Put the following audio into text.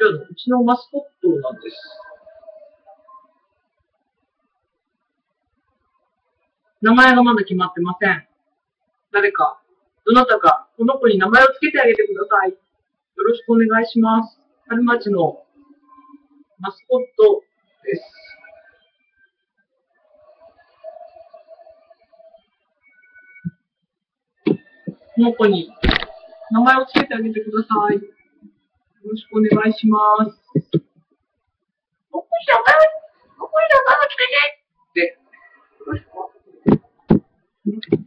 じゃあ、うちのマスコットなんです。名前がまだ決まってません。誰か、どなたか、この子に名前を付けてあげてください。よろしくお願いします。春町のマスコットです。この子に名前を付けてあげてください。よろしくお願いします。僕に名前を、僕に名前を付けてって。よろしく。